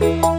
Música